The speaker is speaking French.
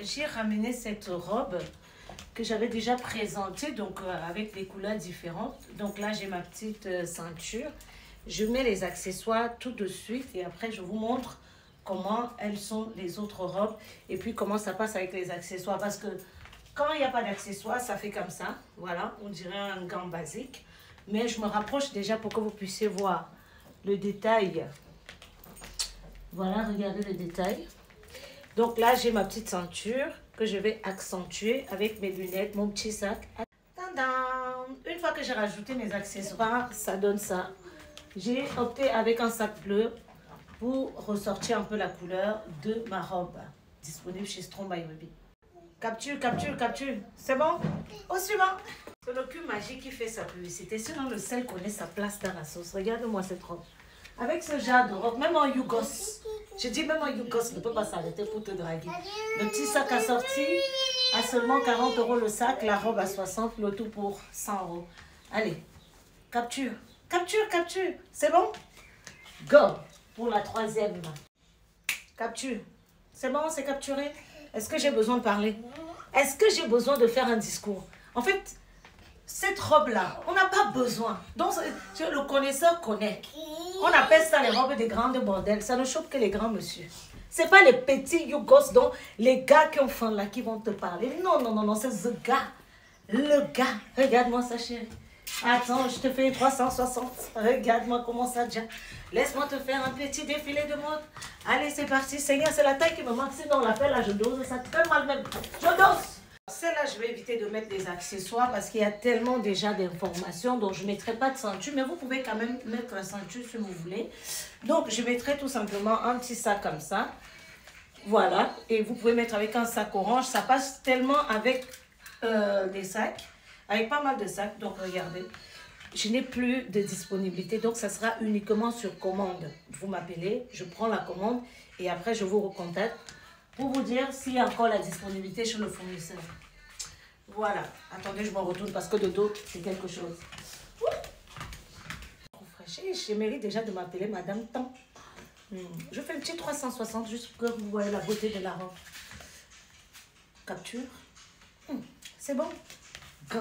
j'ai ramené cette robe que j'avais déjà présentée, donc euh, avec des couleurs différentes. Donc là, j'ai ma petite euh, ceinture. Je mets les accessoires tout de suite et après, je vous montre comment elles sont les autres robes et puis comment ça passe avec les accessoires. Parce que quand il n'y a pas d'accessoires, ça fait comme ça. Voilà, on dirait un gant basique. Mais je me rapproche déjà pour que vous puissiez voir le détail. Voilà, regardez le détail. Donc là, j'ai ma petite ceinture que je vais accentuer avec mes lunettes, mon petit sac. Une fois que j'ai rajouté mes accessoires, ça donne ça. J'ai opté avec un sac bleu pour ressortir un peu la couleur de ma robe. Disponible chez Strong by Ruby. Capture, capture, capture. C'est bon? Au suivant. C'est le cul magique qui fait sa publicité. Sinon, le sel connaît sa place dans la sauce. Regarde-moi cette robe. Avec ce genre de robe, même en Yougos. Je dis même en Yougos ne peut pas s'arrêter pour te draguer. Le petit sac assorti à seulement 40 euros le sac. La robe à 60, le tout pour 100 euros. Allez, capture. Capture, capture. C'est bon? Go pour la troisième. Capture. C'est bon, c'est capturé? Est-ce que j'ai besoin de parler? Est-ce que j'ai besoin de faire un discours? En fait, cette robe-là, on n'a pas besoin. Donc, le connaisseur connaît. On appelle ça les robes des grandes bordels. Ça ne choque que les grands monsieur. C'est pas les petits yougos dont les gars qui ont faim là qui vont te parler. Non, non, non, non, c'est ce gars. Le gars. Regarde-moi ça, chérie. Attends, je te fais 360. Regarde-moi comment ça déjà. Laisse-moi te faire un petit défilé de mode. Allez, c'est parti. Seigneur, c'est la taille qui me manque. Sinon, on l'appelle là, je dose. Ça très mal même. Je dose. Celle-là, je vais éviter de mettre des accessoires parce qu'il y a tellement déjà d'informations. Donc, je ne mettrai pas de ceinture. Mais vous pouvez quand même mettre la ceinture si vous voulez. Donc, je mettrai tout simplement un petit sac comme ça. Voilà. Et vous pouvez mettre avec un sac orange. Ça passe tellement avec euh, des sacs. Avec pas mal de sacs. Donc, regardez. Je n'ai plus de disponibilité. Donc, ça sera uniquement sur commande. Vous m'appelez. Je prends la commande. Et après, je vous recontacte pour vous dire s'il y a encore la disponibilité chez le fournisseur. Voilà. Attendez, je m'en retourne parce que de dos, c'est quelque chose. Je mérite déjà de m'appeler Madame Temps. Hmm. Je fais un petit 360 juste pour que vous voyez la beauté de la robe. Capture. Hmm. C'est bon? Go.